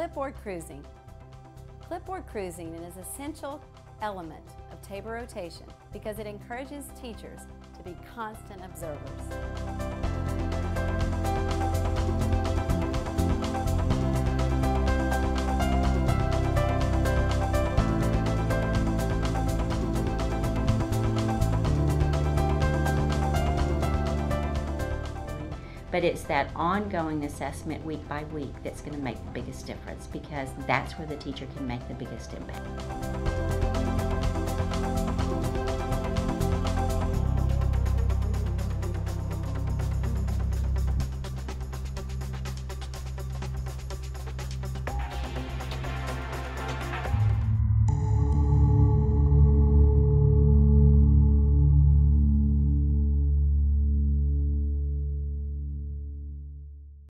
Clipboard cruising. Clipboard cruising is an essential element of Tabor Rotation because it encourages teachers to be constant observers. But it's that ongoing assessment week by week that's going to make the biggest difference because that's where the teacher can make the biggest impact.